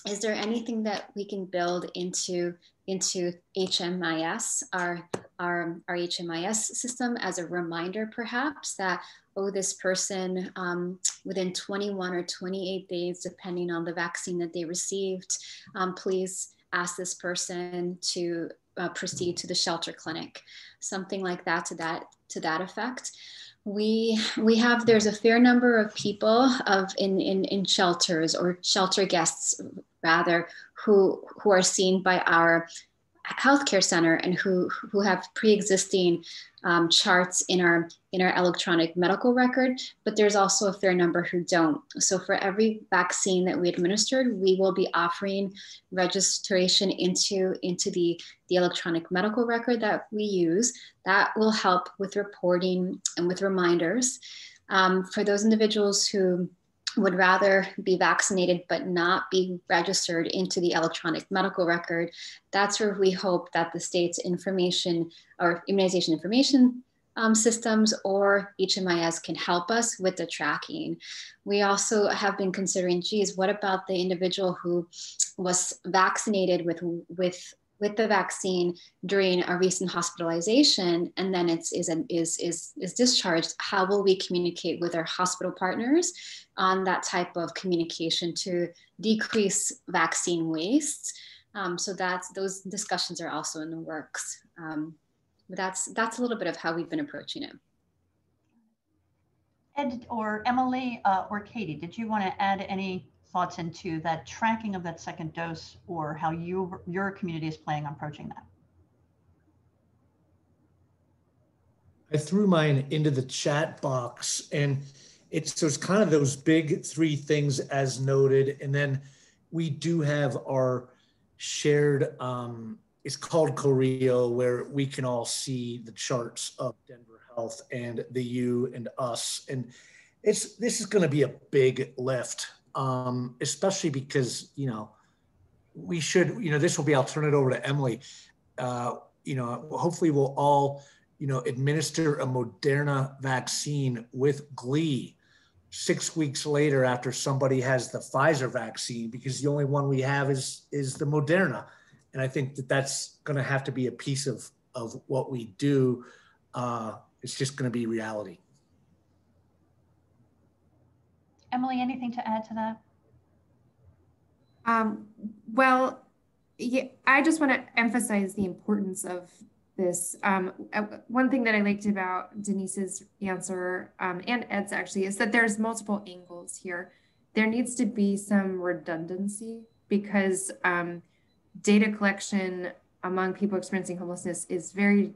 is there anything that we can build into into HMIS, our, our, our HMIS system as a reminder perhaps that, oh, this person um, within 21 or 28 days, depending on the vaccine that they received, um, please ask this person to uh, proceed to the shelter clinic, something like that to that to that effect. We we have there's a fair number of people of in in, in shelters or shelter guests rather who who are seen by our healthcare center and who who have pre-existing um, charts in our in our electronic medical record, but there's also a fair number who don't. So for every vaccine that we administered, we will be offering registration into into the the electronic medical record that we use. That will help with reporting and with reminders. Um, for those individuals who would rather be vaccinated but not be registered into the electronic medical record, that's where we hope that the state's information or immunization information um, systems or HMIS can help us with the tracking. We also have been considering, geez, what about the individual who was vaccinated with, with with the vaccine during a recent hospitalization and then it's is is is is discharged how will we communicate with our hospital partners on that type of communication to decrease vaccine waste um, so that's those discussions are also in the works. Um, that's that's a little bit of how we've been approaching it. Ed or emily uh, or katie did you want to add any thoughts into that tracking of that second dose or how you your community is planning on approaching that? I threw mine into the chat box and it's so it's kind of those big three things as noted. And then we do have our shared um, it's called CORHIO, where we can all see the charts of Denver Health and the you and us. And it's this is going to be a big lift um, especially because you know we should you know this will be i'll turn it over to emily. Uh, you know hopefully we'll all you know administer a moderna vaccine with glee six weeks later after somebody has the pfizer vaccine because the only one we have is is the moderna. And i think that that's going to have to be a piece of of what we do. Uh, it's just going to be reality Emily, anything to add to that? Um, well, yeah, I just want to emphasize the importance of this. Um, uh, one thing that I liked about Denise's answer um, and Ed's actually is that there's multiple angles here. There needs to be some redundancy because um, data collection among people experiencing homelessness is very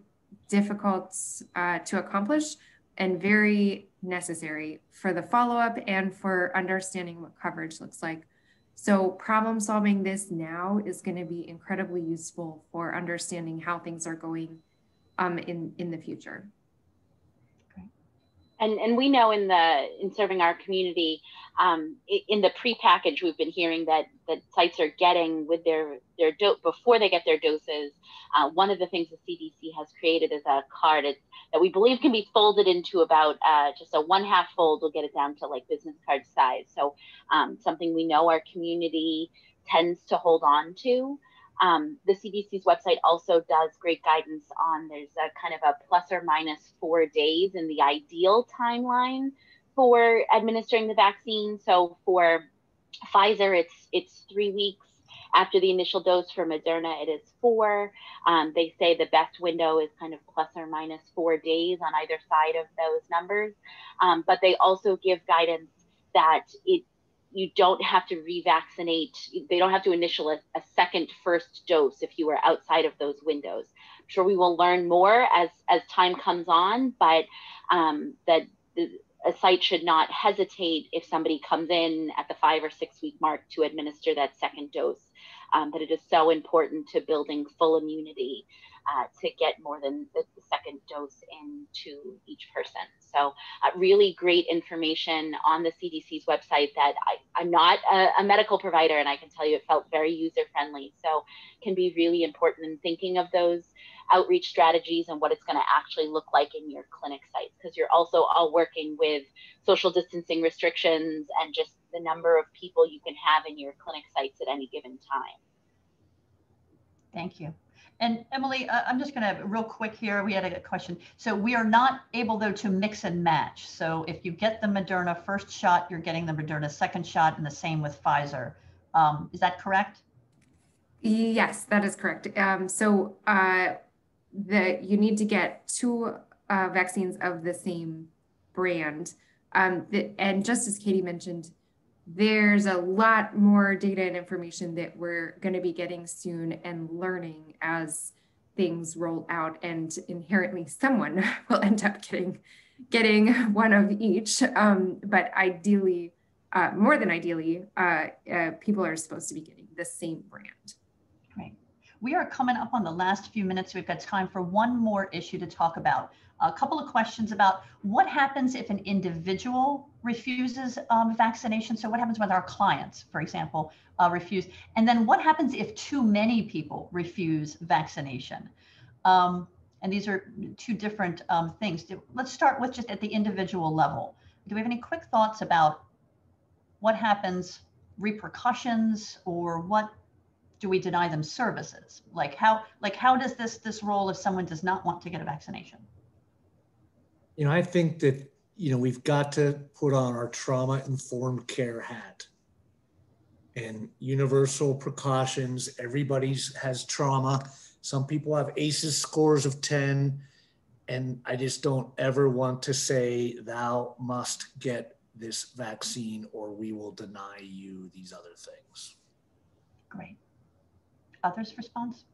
difficult uh, to accomplish and very necessary for the follow-up and for understanding what coverage looks like. So problem solving this now is going to be incredibly useful for understanding how things are going um, in, in the future. And, and we know in the in serving our community, um, in the pre-package, we've been hearing that that sites are getting with their their dose before they get their doses. Uh, one of the things the CDC has created is a card that we believe can be folded into about uh, just a one half fold. We'll get it down to like business card size. So um, something we know our community tends to hold on to. Um, the CDC's website also does great guidance on there's a kind of a plus or minus four days in the ideal timeline for administering the vaccine. So for Pfizer, it's it's three weeks after the initial dose. For Moderna, it is four. Um, they say the best window is kind of plus or minus four days on either side of those numbers. Um, but they also give guidance that it you don't have to revaccinate. They don't have to initial a, a, second first dose if you were outside of those windows. I'm sure we will learn more as as time comes on, but um, that a site should not hesitate if somebody comes in at the five or six week mark to administer that second dose. Um, it is so important to building full immunity uh, to get more than the, second dose into each person. So, uh, really great information on the CDC's website that I, am not a, a, medical provider, and I can tell you it felt very user friendly. So, can be really important in thinking of those outreach strategies and what it's going to actually look like in your clinic sites because you're also all working with social distancing restrictions and just the number of people you can have in your clinic sites at any given time. Thank you. And Emily, uh, I'm just going to real quick here. We had a question. So we are not able though to mix and match. So if you get the Moderna first shot, you're getting the Moderna second shot, and the same with Pfizer. Um, is that correct? Yes, that is correct. Um, so uh, the you need to get two uh, vaccines of the same brand. Um, the, and just as Katie mentioned, there's a lot more data and information that we're going to be getting soon and learning as things roll out and inherently someone will end up getting getting one of each um, but ideally uh, more than ideally uh, uh, people are supposed to be getting the same brand right We are coming up on the last few minutes. We've got time for one more issue to talk about. A couple of questions about what happens if an individual refuses um, vaccination. So what happens when our clients, for example, uh, refuse? And then what happens if too many people refuse vaccination? Um, and these are two different um, things. Let's start with just at the individual level. Do we have any quick thoughts about what happens, repercussions, or what do we deny them services? Like how like how does this this role if someone does not want to get a vaccination? You know, I think that you know we've got to put on our trauma informed care hat and universal precautions. Everybody's has trauma. Some people have ACEs scores of 10. And I just don't ever want to say, thou must get this vaccine or we will deny you these other things. Great. Others response?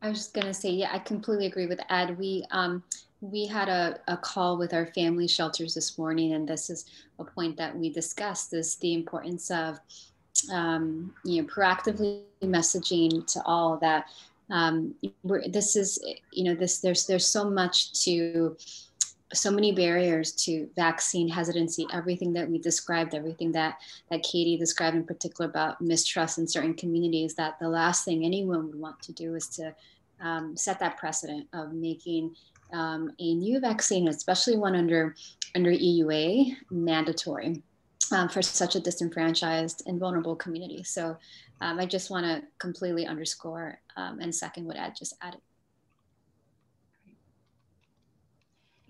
I was just gonna say, yeah, I completely agree with Ed. We um, we had a, a call with our family shelters this morning, and this is a point that we discussed: is the importance of um, you know proactively messaging to all that um, this is you know this there's there's so much to so many barriers to vaccine hesitancy everything that we described everything that that katie described in particular about mistrust in certain communities that the last thing anyone would want to do is to um, set that precedent of making um, a new vaccine especially one under under eua mandatory um, for such a disenfranchised and vulnerable community so um, i just want to completely underscore um, and second what ed just added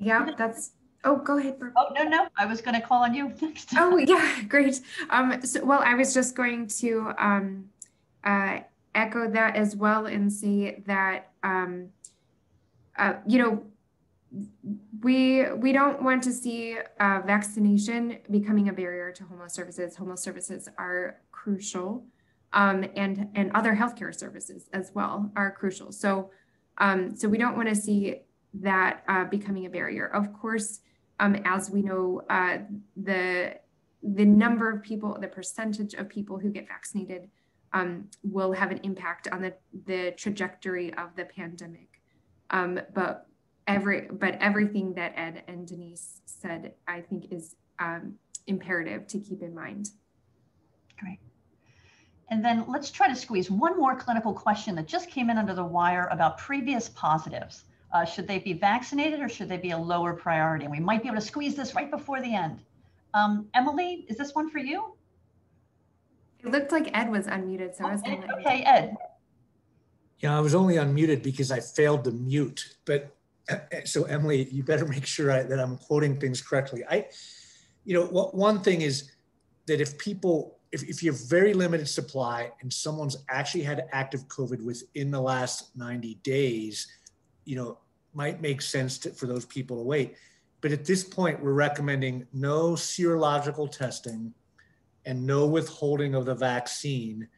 Yeah, that's. Oh, go ahead. Oh no, no, I was going to call on you next. oh yeah, great. Um, so, well, I was just going to um, uh, echo that as well and say that um, uh, you know we we don't want to see uh, vaccination becoming a barrier to homeless services. Homeless services are crucial, um, and and other healthcare services as well are crucial. So um, so we don't want to see that uh, becoming a barrier. Of course, um, as we know, uh, the the number of people, the percentage of people who get vaccinated um, will have an impact on the, the trajectory of the pandemic. Um, but every but everything that Ed and Denise said, I think is um, imperative to keep in mind. Great. And then let's try to squeeze one more clinical question that just came in under the wire about previous positives. Uh, should they be vaccinated or should they be a lower priority? And we might be able to squeeze this right before the end. Um, Emily, is this one for you? It looked like Ed was unmuted, so oh, I was going to. Okay, Ed. Yeah, I was only unmuted because I failed to mute. But so Emily, you better make sure I, that I'm quoting things correctly. I, you know, what one thing is that if people, if, if you have very limited supply and someone's actually had active COVID within the last 90 days, you know, might make sense to, for those people to wait. But at this point, we're recommending no serological testing and no withholding of the vaccine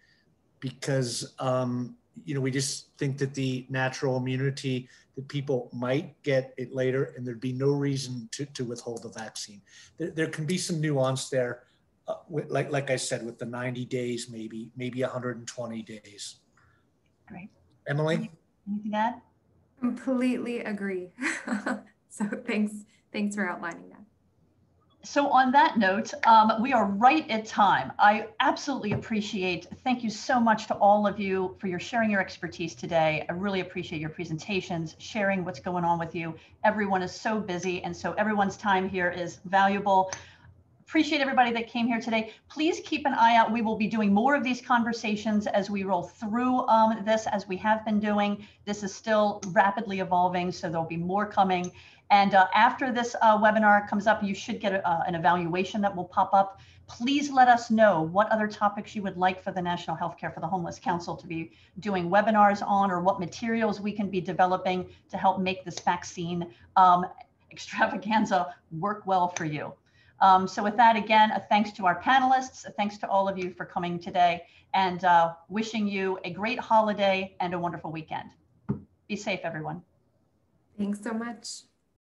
because, um, you know, we just think that the natural immunity that people might get it later and there'd be no reason to, to withhold the vaccine. There, there can be some nuance there, uh, with, like, like I said, with the 90 days, maybe, maybe 120 days. Great. Emily? Anything to add? Completely agree. so thanks, thanks for outlining that. So on that note, um, we are right at time. I absolutely appreciate, thank you so much to all of you for your sharing your expertise today. I really appreciate your presentations, sharing what's going on with you. Everyone is so busy and so everyone's time here is valuable appreciate everybody that came here today. Please keep an eye out. We will be doing more of these conversations as we roll through um, this, as we have been doing. This is still rapidly evolving, so there'll be more coming. And uh, after this uh, webinar comes up, you should get a, uh, an evaluation that will pop up. Please let us know what other topics you would like for the National Healthcare for the Homeless Council to be doing webinars on, or what materials we can be developing to help make this vaccine um, extravaganza work well for you. Um, so with that, again, a thanks to our panelists, a thanks to all of you for coming today and uh, wishing you a great holiday and a wonderful weekend. Be safe, everyone. Thanks so much.